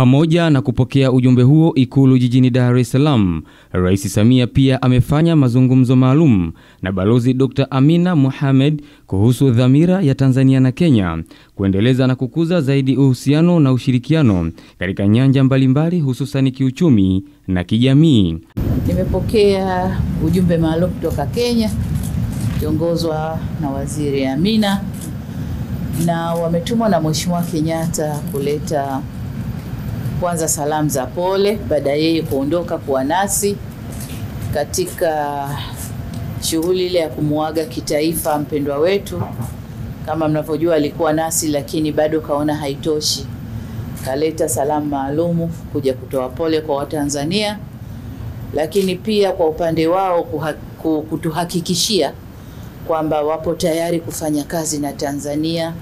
Pamoja na kupokea ujumbe huo Ikulu jijini Dar es Salaam, Rais Samia pia amefanya mazungumzo maalum na Balozi Dr. Amina Mohamed kuhusu dhamira ya Tanzania na Kenya kuendeleza na kukuza zaidi uhusiano na ushirikiano katika nyanja mbalimbali hususani kiuchumi na kijamii. Nimepokea ujumbe maalum kutoka Kenya kiongozwa na Waziri Amina na wametumwa na Mheshimiwa Kenyatta kuleta kwanza salamu za pole baada ya yeye kuondoka kuwa nasi katika shughuli ile ya kumuaga kitaifa mpendwa wetu. Kama mnavyojua, alikuwa nasi lakini bado kaona haitoshi, kaleta salamu maalumu kuja kutoa pole kwa Watanzania, lakini pia kwa upande wao kutuhakikishia kwamba wapo tayari kufanya kazi na Tanzania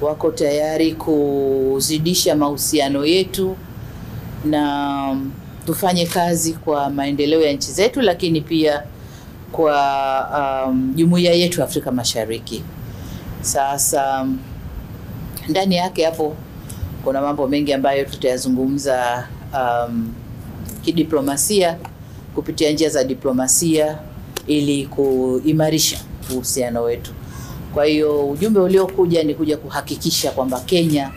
wako tayari kuzidisha mahusiano yetu na tufanye kazi kwa maendeleo ya nchi zetu, lakini pia kwa um, jumuiya yetu Afrika Mashariki. Sasa ndani yake hapo kuna mambo mengi ambayo tutayazungumza um, kidiplomasia kupitia njia za diplomasia ili kuimarisha uhusiano wetu. Kwa hiyo ujumbe uliokuja ni kuja kuhakikisha kwamba Kenya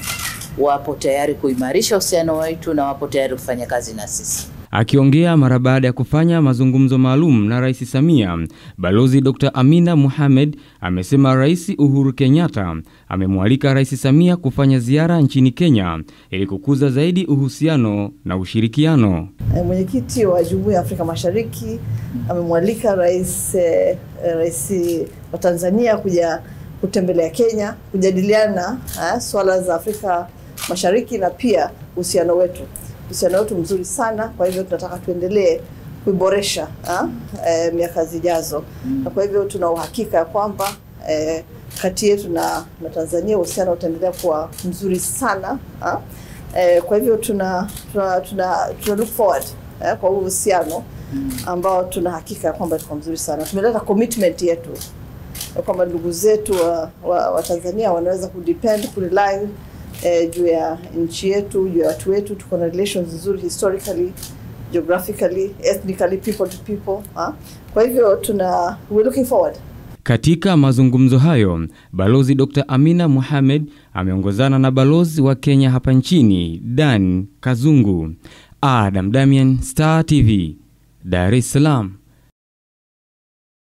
wapo tayari kuimarisha uhusiano wetu na wapo tayari kufanya kazi na sisi. Akiongea mara baada ya kufanya mazungumzo maalum na Rais Samia, Balozi Dr. Amina Mohamed amesema Rais Uhuru Kenyatta amemwalika Rais Samia kufanya ziara nchini Kenya ili kukuza zaidi uhusiano na ushirikiano. Mwenyekiti wa Jumuiya ya Afrika Mashariki amemwalika rais, eh, rais wa Tanzania kuja kutembelea Kenya kujadiliana eh, swala za Afrika Mashariki na pia uhusiano wetu uhusiano wetu mzuri sana. Kwa hivyo tunataka tuendelee kuiboresha eh, miaka zijazo mm. Na kwa hivyo tuna uhakika kwamba eh, kati yetu na, na Tanzania uhusiano utaendelea kuwa mzuri sana ha? Eh, kwa hivyo tuna, tuna, tuna, tuna look forward eh, kwa uhusiano ambao tuna hakika kwamba itakuwa mzuri sana. Tumeleta commitment yetu kwamba ndugu zetu wa, wa, wa Tanzania wanaweza kudepend kurely eh, juu ya nchi yetu, juu ya watu wetu. Tuko na relations nzuri historically, geographically, ethnically, people to people ha? Kwa hivyo tuna we're looking forward katika mazungumzo hayo, Balozi Dr. Amina Mohamed ameongozana na balozi wa Kenya hapa nchini Dan Kazungu. Adam Damian, Star TV, Dar es Salaam.